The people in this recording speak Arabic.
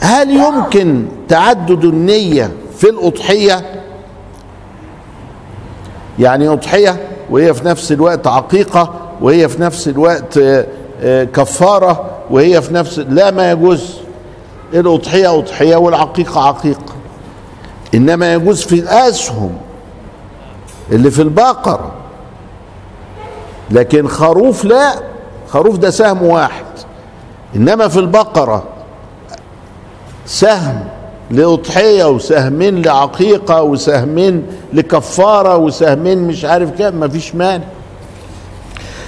هل يمكن تعدد النية في الأضحية؟ يعني أضحية وهي في نفس الوقت عقيقة وهي في نفس الوقت آه، آه، كفارة وهي في نفس لا ما يجوز. الأضحية أضحية والعقيقة عقيقة. إنما يجوز في الأسهم اللي في البقرة. لكن خروف لا خروف ده سهم واحد. إنما في البقرة سهم لأضحية وسهمين لعقيقة وسهمين لكفارة وسهمين مش عارف كام مفيش مانع.